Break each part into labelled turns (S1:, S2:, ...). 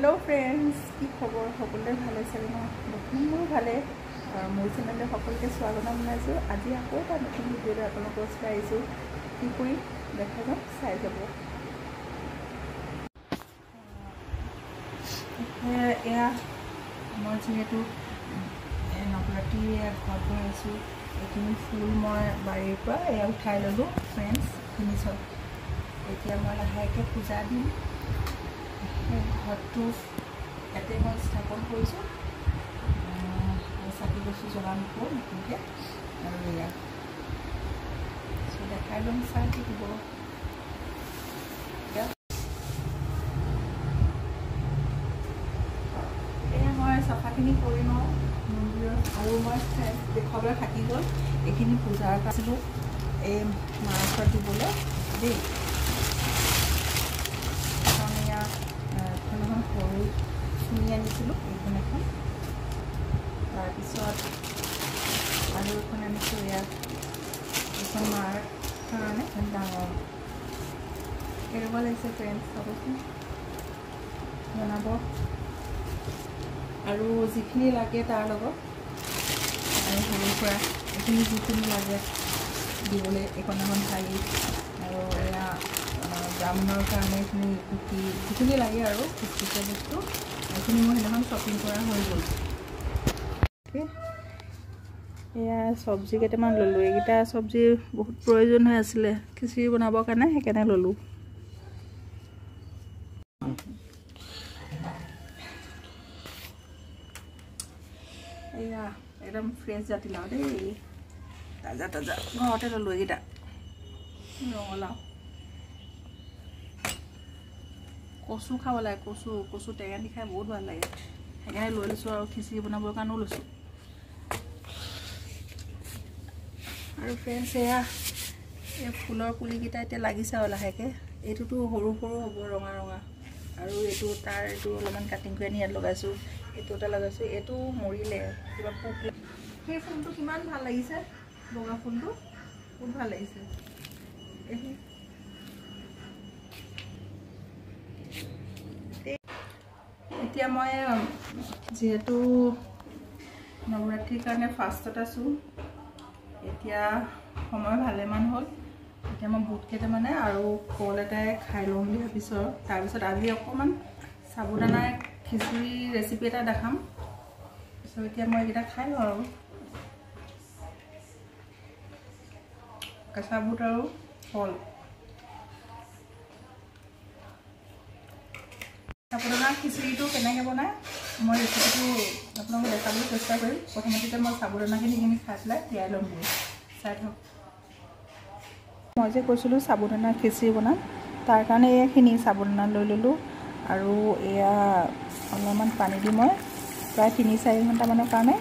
S1: Hello friends কি খবৰ? সকলোৰে ভালে চাগে ন নতুন মোৰ ভালে। মোৰ চেনেললৈ সকলোকে স্বাগতম জনাইছোঁ। আজি আকৌ এটা নতুন ভিডিঅ'লৈ আপোনালোকৰ ওচৰলৈ আহিছোঁ। কি কৰি দেখা যাম চাই যাব। এয়া মই যিহেতু নৱৰাত্ৰি ঘৰত গৈ আছোঁ। এইখিনি ফুল মই বাৰীৰ পৰা এয়া উঠাই ল'লোঁ ফ্ৰেণ্ডছ চাওক এতিয়া মই লাহেকৈ পূজা দিম। ঘৰটো ইয়াতে মই স্থাপন কৰিছোঁ। চাকি বস্তু জ্বলাম নতুনকৈ। আৰু এয়া। দেখাই ল'ম চাই এয়া। মই চাফাখিনি কৰি লওঁ। মন্দিৰত আৰু মই দেখুৱাবলৈ থাকি গ'ল। এইখিনি পূজাৰ পাইছিলোঁ এই ওচৰত দিবলৈ। দেই এখন সৰু চুনি আনিছিলোঁ এইখন এখন। তাৰপিছত আৰু এখন আনিছোঁ ইয়াত এইখন মাৰ কাৰণে এখন ডাঙৰ। কেনেকুৱা লাগিছে ফ্ৰেণ্ডছ চাবচোন। জনাব। আৰু যিখিনি লাগে তাৰ লগত। আৰু সৰুৰ পৰা এইখিনি যিখিনি লাগে দিবলৈ এইখন এখন থালি আৰু এয়া ব্ৰাহ্মণৰ কাৰণে এইখিনি কুটি যিখিনি লাগে আৰু কুটিছে বস্তু। এইখিনি মোৰ সেইদিনাখন শ্বপিং কৰা হৈ গ'ল। এয়া চব্জি কেইটামান ল'লোঁ। এইকেইটা চব্জি বহুত প্ৰয়োজন হৈ আছিলে। খিচিৰি বনাবৰ কাৰণে সেইকাৰণে ল'লোঁ। একদম ফ্ৰেছ জাতিলাও দেই। তাজা তাজা। ঘৰতে ল'লোঁ এইকেইটা। ৰঙালাও। কচু খাব লাগে কচু কচু টেঙা দি খাই বহুত ভাল লাগে। সেইকাৰণে লৈ লৈছোঁ আৰু খিচিৰি বনাবৰ কাৰণেও লৈছোঁ। আৰু ফ্ৰেণ্ডছ এয়া এই ফুলৰ পুলিকেইটা এতিয়া লাগিছে আৰু লাহেকৈ। এইটোতো সৰু সৰু হ'ব ৰঙা ৰঙা। আৰু এইটো তাৰ এইটো অলপমান কাটিং কৰি আনি ইয়াত লগাইছোঁ। এইটো এটা লগাইছোঁ। এইটো মৰিলে কিবা পোক সেই ফুলটো কিমান ভাল লাগিছে? বগা ফুলটো? বহুত ভাল লাগিছে। এতিয়া মই যিহেতু নৱৰাত্ৰিৰ কাৰণে ফাৰ্ষ্টত আছোঁ এতিয়া সময় ভালেমান হ'ল এতিয়া মই বুট কেইটামানে আৰু কল এটাই খাই লওঁ বুলি ভাবিছোঁ। আৰু তাৰপিছত আজি অকণমান চাবুদানাৰ খিচিৰি ৰেচিপি এটা দেখাম। তাৰপিছত এতিয়া মই এইকেইটা খাই লওঁ আৰু। কেঁচা বুট আৰু কল। মই ৰেচিপিটো আপোনালোকক দেখাবলৈ চেষ্টা কৰিম। প্ৰথমতে মই চাবুদানাখিনি এইখিনি খাই পেলাই তিয়াই ল'মগৈ। চাই থাকক। মই যে কৈছিলোঁ চাবুদানাৰ খিচিৰি বনাম তাৰ কাৰণে এইখিনি চাবুদানা লৈ ল'লোঁ আৰু এয়া অলপমান পানী দি মই প্ৰায় তিনি চাৰি ঘণ্টামানৰ কাৰণে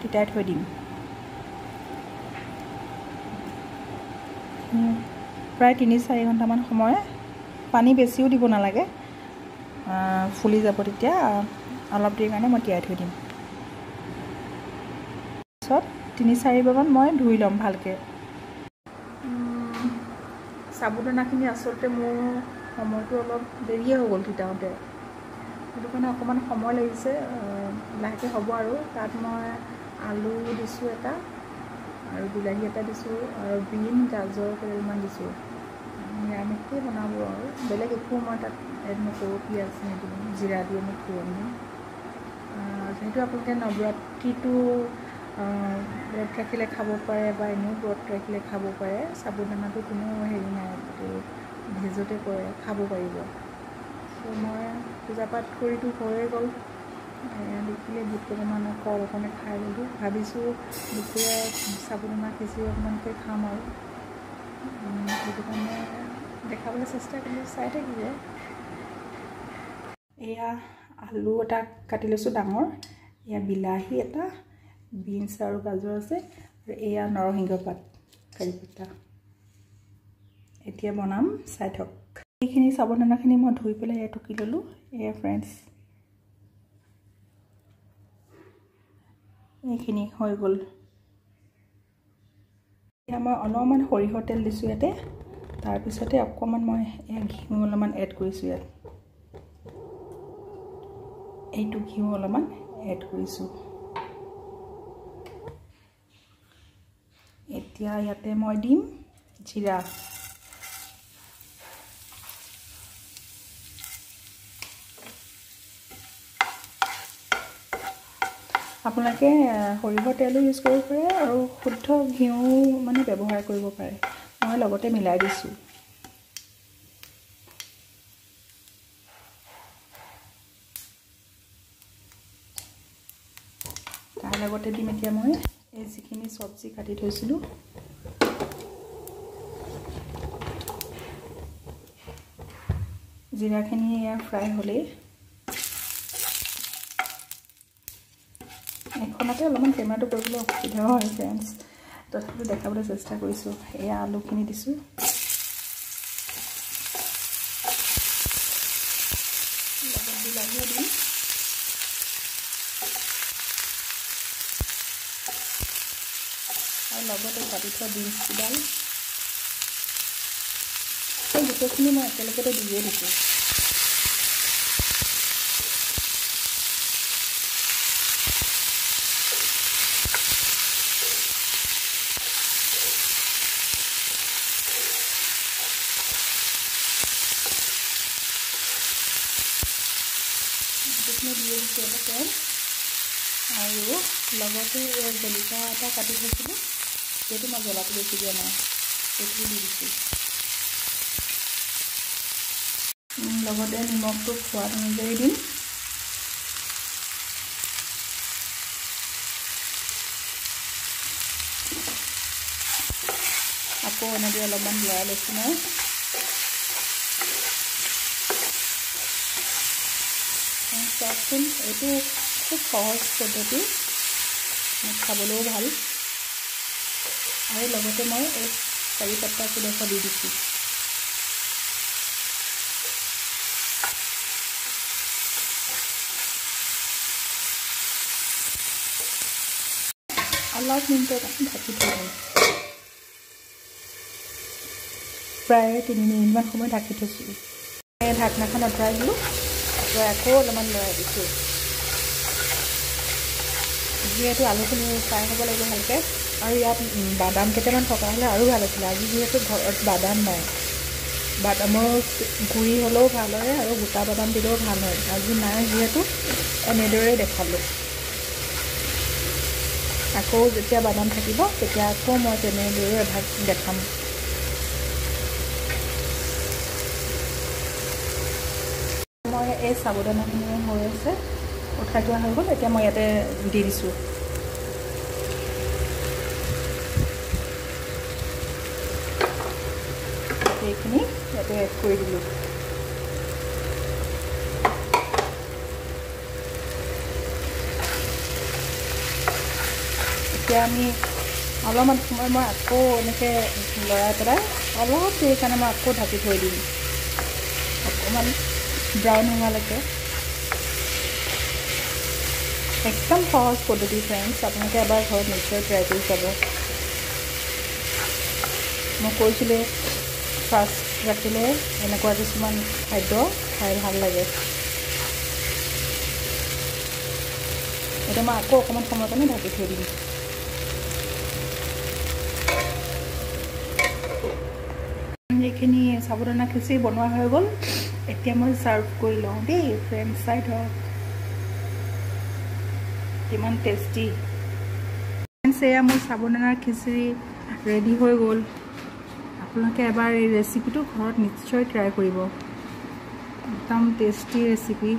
S1: তিতাই থৈ দিম। প্ৰায় তিনি চাৰি ঘণ্টামান সময় পানী বেছিও দিব নালাগে। ফুলি যাব তেতিয়া। অলপ দেৰিৰ কাৰণে মই তিয়াই থৈ দিম। তাৰপিছত তিনি চাৰিবাৰমান মই ধুই ল'ম ভালকৈ। চাবুদানাখিনি আচলতে মোৰ সময়টো অলপ দেৰিয়ে হৈ গ'ল তিতাওঁতে সেইটো কাৰণে অকণমান সময় লাগিছে লাহেকৈ হ'ব আৰু। তাত মই আলু দিছোঁ এটা আৰু বিলাহী এটা দিছোঁ আৰু বিন গাজৰ কেইডালমান দিছোঁ। নিৰামিষকৈ বনাব আৰু। বেলেগ একো মই তাত এড নকৰোঁ পিঁয়াজ নিদিওঁ জিৰা দি আমি খুৱনি যিহেতু আপোনালোকে নৱৰাত্ৰিটো ব্ৰত ৰাখিলে খাব পাৰে বা এনেও ব্ৰত ৰাখিলে খাব পাৰে চাবুদানাটো কোনো হেৰি নাই এইটো ভেজতে কৰে খাব পাৰিব। চ' মই পূজা পাঠ কৰিতো হৈয়ে গ'ল। দেখিলে বুট কেইটামান কল অকণে খাই ল'লোঁ। ভাবিছোঁ দুপৰীয়া চাবুদানা খিচিৰি অকণমানকৈ খাম আৰু। সেইটো কাৰণে দেখাবলৈ চেষ্টা কৰিলোঁ চাই থাকিব এয়া আলু এটা কাটি লৈছোঁ ডাঙৰ। এয়া বিলাহী এটা বিনছ আৰু গাজৰ আছে আৰু এয়া নৰসিংহ পাত কাৰি পাতা এতিয়া বনাম চাই থওক এইখিনি চাবুদানাখিনি মই ধুই পেলাই এয়া টুকি ল'লোঁ। এয়া ফ্ৰেণ্ডছ এইখিনি হৈ গ'ল। এতিয়া মই অলপমান সৰিয়হৰ তেল দিছোঁ ইয়াতে। তাৰপিছতে অকণমান মই এয়া ঘিউ অলপমান এড কৰিছোঁ ইয়াত। এইটো ঘিউ অলপমান? এড কৰিছোঁ। এতিয়া ইয়াতে মই দিম জিৰা। আপোনালোকে সৰিয়হৰ তেলো ইউজ কৰিব পাৰে আৰু শুদ্ধ ঘিউ মানে ব্যৱহাৰ কৰিব পাৰে। মই লগতে মিলাই দিছোঁ তাৰ লগতে দিম এতিয়া মই এই যিখিনি চব্জি কাটি থৈছিলোঁ। জিৰাখিনি এয়া ফ্ৰাই হ'লেই। এখনতে অলপমান কেমেৰাটো কৰিবলৈ অসুবিধা হয় ফ্ৰেণ্ডছ তথাপিও দেখাবলৈ চেষ্টা কৰিছোঁ। এয়া আলুখিনি দিছোঁ লগত বিলাহীও দিম আৰু লগতে কাটি থোৱা বিনছকেইডাল সেই গোটেইখিনি মই একেলগতে দিয়ে দিছোঁ। গোটেইখিনি দিয়ে দিছোঁ এটা তেল আৰু লগতে জলকীয়া এটা কাটি থৈছিলোঁ। সেইটো মই জ্বলাটো বেছি দিয়া নাই সেইটো দি দিছোঁ লগতে নিমখটো সোৱাদ অনুযায়ী দিম আকৌ এনেদৰে অলপমান লৰাই লৈছোঁ মই চাওকচোন এইটো খুব সহজ পদ্ধতি খাবলৈও ভাল আৰু লগতে মই এই চাৰি পাত্তা কুডোখৰ দি দিছোঁ অলপ মিনিটৰ কাৰণে ঢাকি থৈ দিম। প্ৰায় তিনি মিনিটমান সময় ঢাকি থৈছোঁ। ঢাকনাখন আঁতৰাই দিলোঁ আঁতৰাই আকৌ অলপমান লৰাই দিছোঁ। যিহেতু আলুখিনি ফ্ৰাই হ'ব লাগিব ভালকৈ। আৰু ইয়াত বাদাম কেইটামান থকা হ'লে আৰু ভাল আছিলে। আজি যিহেতু ঘৰত বাদাম নাই। বাদামৰ গুড়ি হ'লেও ভাল হয় আৰু গোটা বাদাম দিলেও ভাল হয়। আজি নাই যিহেতু এনেদৰেই দেখালোঁ। আকৌ যেতিয়া বাদাম থাকিব তেতিয়া আকৌ মই তেনেদৰেও এভাগ দেখাম। মই এই চাবুদানাখিনি হৈ আছে উঠাই থোৱা হৈ গ'ল এতিয়া মই ইয়াতে দি দিছোঁ সেইখিনি ইয়াতে এড কৰি দিলোঁ এতিয়া আমি অলপমান সময় মই আকৌ এনেকৈ লৰাই পেলাই অলপ দেৰি কাৰণে মই আকৌ ঢাকি থৈ দিম। অকণমান ব্ৰাউন হোৱালৈকে। একদম সহজ পদ্ধতি ফ্ৰেণ্ডছ আপোনালোকে এবাৰ ঘৰত নিশ্চয় ট্ৰাই কৰি চাব। মই কৈছিলোঁ ফাৰ্ষ্ট ৰাখিলে এনেকুৱা কিছুমান খাদ্য খাই ভাল লাগে। এতিয়া মই আকৌ অকণমান সময়ৰ কাৰণে ঢাকি থৈ দিম। এইখিনি চাবুদানা খিচিৰি বনোৱা হৈ গ'ল। এতিয়া মই ছাৰ্ভ কৰি লওঁ দেই ফ্ৰেণ্ড চাই ধৰক কিমান টেষ্টি। ফ্ৰেণ্ডছ এয়া মোৰ চাবুদানাৰ খিচিৰি ৰেডি হৈ গ'ল। আপোনালোকে এবাৰ এই ৰেচিপিটো ঘৰত নিশ্চয় ট্ৰাই কৰিব। একদম টেষ্টি ৰেচিপি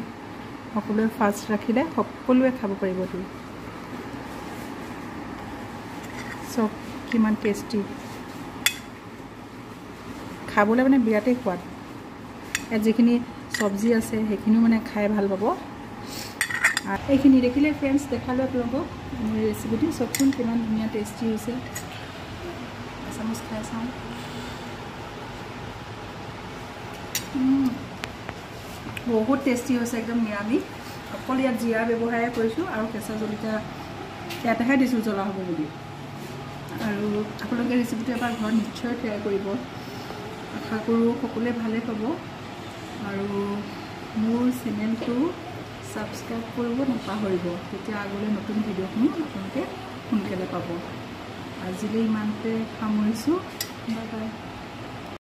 S1: সকলোৱে ফাষ্ট ৰাখিলে সকলোৱে খাব পাৰিবতো চব কিমান টেষ্টি খাবলৈ মানে বিৰাটেই সোৱাদ। ইয়াত যিখিনি চব্জি আছে সেইখিনিও মানে খাই ভাল পাব। এইখিনি দেখিলে ফ্ৰেণ্ডছ দেখালোঁ আপোনালোকক মোৰ ৰেচিপিটো চাওকচোন কিমান ধুনীয়া টেষ্টি হৈছে। এচামুচ খাই চাওঁ। বহুত টেষ্টি হৈছে একদম নিৰামিষ। অকল ইয়াত জিৰা ব্যৱহাৰে কৰিছোঁ আৰু কেঁচা জলকীয়া ইয়াতেহে দিছোঁ জ্বলা হ'ব বুলি। আৰু আপোনালোকে ৰেচিপিটো এবাৰ ঘৰত নিশ্চয় ট্ৰাই কৰিব। আশা কৰোঁ সকলোৱে ভালে পাব। আৰু মোৰ চেনেলটো ছাবস্ক্ৰাইব কৰিব নাপাহৰিব। তেতিয়া আগলৈ নতুন ভিডিঅ'সমূহ আপোনালোকে সোনকালে পাব। আজিলৈ ইমানতে সামৰিছোঁ। Bye bye